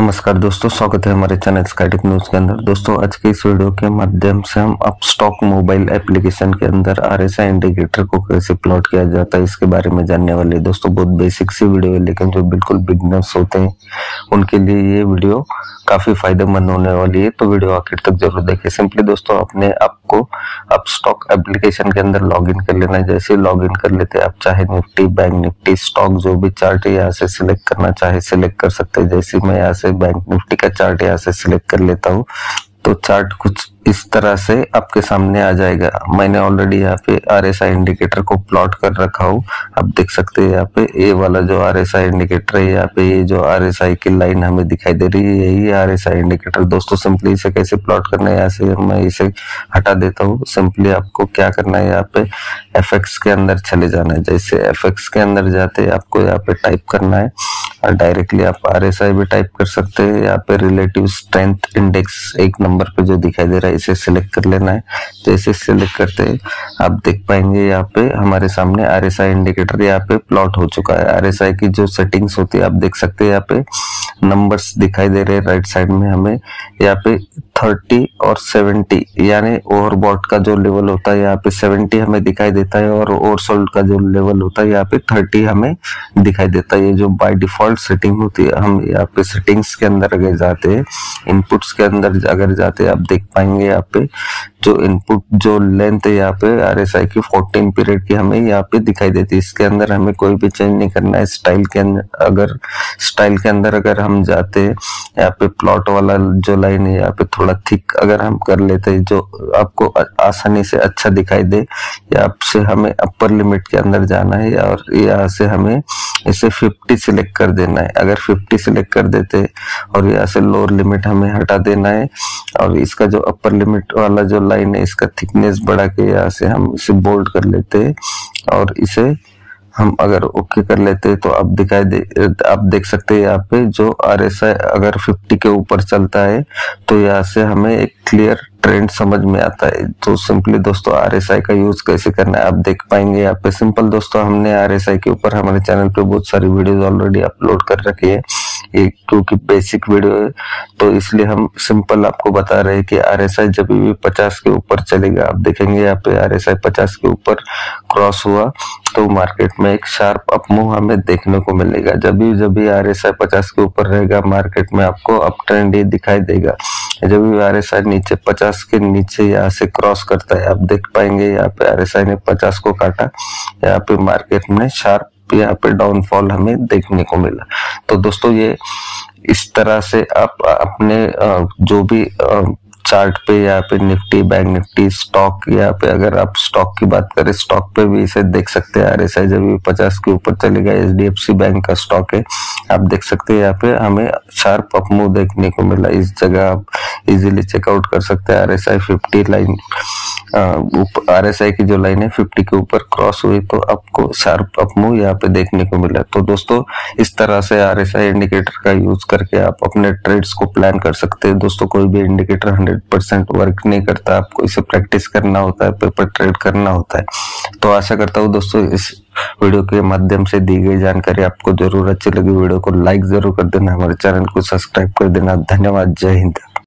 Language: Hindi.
नमस्कार दोस्तों, स्वागत है हमारे चैनल स्काइटिक न्यूज़ के अंदर। दोस्तों, आज के इस वीडियो के माध्यम से हम अब स्टॉक मोबाइल एप्लीकेशन के अंदर आरएसआई इंडिकेटर को कैसे प्लॉट किया जाता है, इसके बारे में जानने वाले दोस्तों, बहुत बेसिक सी वीडियो है, लेकिन जो बिल्कुल बिगनर्स होते हैं, उनके लिए ये वीडियो काफ़ी फ़ायदेमंद होने वाली है। तो वीडियो आखिर तक ज़रूर देखें। सिंपली दोस्तों अपने आपको अब स्टॉक एप्लीकेशन के अंदर लॉग कर लेना है। जैसे लॉग कर लेते हैं, आप चाहे निफ्टी बैंक निफ्टी स्टॉक जो भी चार्ट यहाँ से सिलेक्ट करना चाहे सिलेक्ट कर सकते हैं। जैसे मैं यहाँ से बैंक निफ्टी का चार्ट यहाँ से सिलेक्ट कर लेता हूँ। तो चार्ट कुछ इस तरह से आपके सामने आ जाएगा। मैंने ऑलरेडी यहाँ पे आर एस आई इंडिकेटर को प्लॉट कर रखा हूँ। आप देख सकते हैं यहाँ पे ए वाला जो आर एस आई इंडिकेटर है, यहाँ पे ये जो आर एस आई की लाइन हमें दिखाई दे रही है, यही आर एस आई इंडिकेटर दोस्तों सिंपली इसे कैसे प्लॉट करना है, यहाँ से मैं इसे हटा देता हूँ। सिंपली आपको क्या करना है, यहाँ पे एफ़ के अंदर चले जाना है। जैसे एफ़ के अंदर जाते आपको यहाँ पे टाइप करना है। और डायरेक्टली आप आरएसआई भी टाइप कर सकते हैं, यहाँ पे रिलेटिव स्ट्रेंथ इंडेक्स एक नंबर पे जो दिखाई दे रहा है, इसे सिलेक्ट कर लेना है। जैसे सिलेक्ट करते हैं आप देख पाएँगे यहाँ पे हमारे सामने आर एस आई इंडिकेटर यहाँ पे प्लॉट हो चुका है। आर एस आई की जो सेटिंग्स होती है, आप देख सकते हैं यहाँ पे नंबर्स दिखाई दे रहे हैं राइट साइड में हमें। यहाँ पे थर्टी और सेवेंटी, यानी ओवर ओवरबॉट का जो लेवल होता है, यहाँ पे सेवेंटी हमें दिखाई देता है और ओवर सोल्ड का जो लेवल होता है, यहाँ पे थर्टी हमें दिखाई देता है। ये जो बाय डिफ़ॉल्ट सेटिंग होती है, हम यहाँ पे सेटिंग्स के अंदर अगर जाते हैं इनपुट्स के अंदर अगर जाते हैं, आप देख पाएँगे यहाँ पे जो इनपुट जो लेंथ है यहाँ पे आर एस आई की फोर्टीन पीरियड की हमें यहाँ पे दिखाई देती है। इसके अंदर हमें कोई भी चेंज नहीं करना है। स्टाइल के अंदर, अगर स्टाइल के अंदर अगर हम जाते हैं यहाँ पे प्लॉट वाला जो लाइन है, यहाँ पे थोड़ा थिक अगर हम कर लेते हैं जो आपको आसानी से अच्छा दिखाई दे, या आपसे हमें अपर लिमिट के अंदर जाना है, और यहाँ से हमें इसे 50 सिलेक्ट कर देना है। अगर 50 सिलेक्ट कर देते और यहाँ से लोअर लिमिट हमें हटा देना है और इसका जो अपर लिमिट वाला जो लाइन है, इसका थिकनेस बढ़ा के यहाँ से हम इसे बोल्ड कर लेते हैं और इसे हम अगर ओके कर लेते तो आप दिखाई दे, आप देख सकते हैं यहाँ पे जो आर एस आई अगर 50 के ऊपर चलता है तो यहाँ से हमें एक क्लियर ट्रेंड समझ में आता है। तो सिंपली दोस्तों आर एस आई का यूज़ कैसे करना है, आप देख पाएँगे यहाँ पे। सिंपल दोस्तों, हमने आर एस आई के ऊपर हमारे चैनल पे बहुत सारी वीडियोज़ ऑलरेडी अपलोड कर रखी है। ये क्योंकि बेसिक वीडियो है तो इसलिए हम सिंपल आपको बता रहे हैं कि आर एस आई जब भी पचास के ऊपर चलेगा, आप देखेंगे यहाँ पे आर एस आई पचास के ऊपर क्रॉस हुआ तो मार्केट में एक शार्प अपमूव हमें देखने को मिलेगा। जब भी जब भी आर एस आई पचास के ऊपर रहेगा मार्केट में आपको अप ट्रेंड ही दिखाई देगा। जब भी आर एस आई नीचे, पचास के नीचे यहाँ से क्रॉस करता है, आप देख पाएँगे यहाँ पे आर एस आई ने पचास को काटा, यहाँ पे मार्केट में शार्प यहाँ पे डाउनफॉल हमें देखने को मिला। तो दोस्तों ये इस तरह से आप अपने जो भी चार्ट पे यहाँ पे निफ्टी, बैंक निफ्टी, स्टॉक यहाँ पे अगर आप स्टॉक की बात करें, स्टॉक पे भी इसे देख सकते हैं। आर एस आई जब पचास के ऊपर चलेगा H D F C bank का स्टॉक है, आप देख सकते हैं। यहाँ पे हमें शार्प अपमूव देखने को मिला। इस जगह आप इजीली चेकआउट कर सकते हैं। R S I fifty line R S I की जो लाइन है फिफ्टी के ऊपर क्रॉस हुई तो आपको शार्प अपमूव यहाँ पे देखने को मिला। तो दोस्तों, इस तरह से आर एस आई इंडिकेटर का यूज़ करके आप अपने ट्रेड्स को प्लान कर सकते हैं। दोस्तों, कोई भी इंडिकेटर हंड्रेड परसेंट वर्क नहीं करता। आपको इसे प्रैक्टिस करना होता है पेपर ट्रेड करना होता है। तो आशा करता हूँ दोस्तों, इस वीडियो के माध्यम से दी गई जानकारी आपको ज़रूर अच्छी लगी। वीडियो को लाइक ज़रूर कर देना, हमारे चैनल को सब्सक्राइब कर देना। धन्यवाद। जय हिंद।